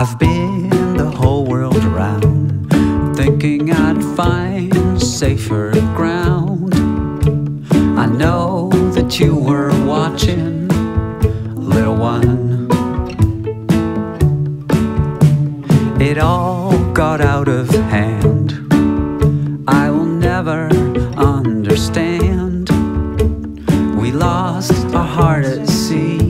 I've been the whole world around, thinking I'd find safer ground. I know that you were watching, little one. It all got out of hand. I will never understand. We lost our heart at sea.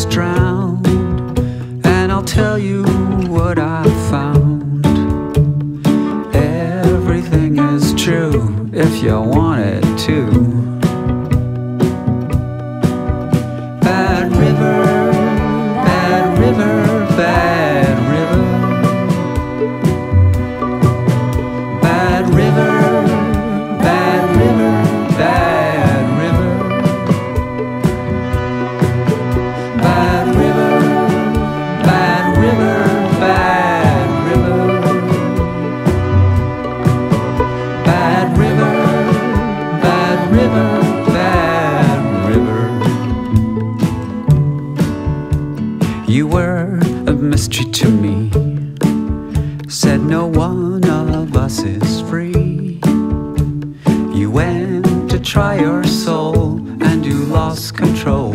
Almost drowned. And I'll tell you what I found. Everything is true if you want it to. Mystery to me. Said no one of us is free. You went to try your soul and you lost control.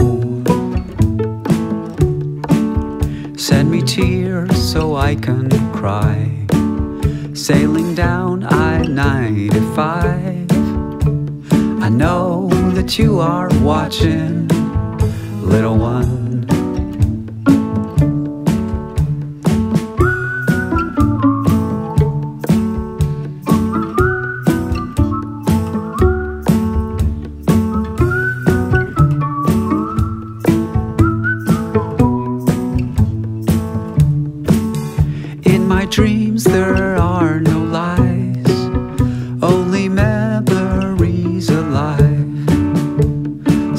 Send me tears so I can cry. Sailing down I 95. I know that you are watching, little one. Dreams, there are no lies, only memories alive.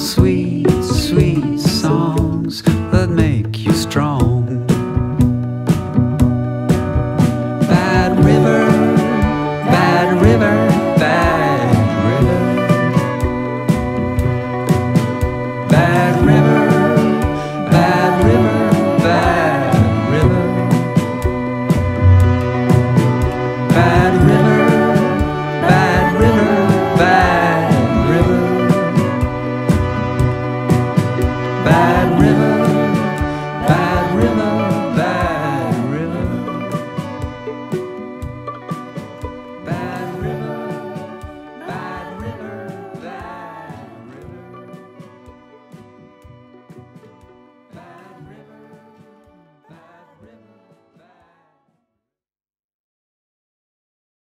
Sweet, sweet songs that make.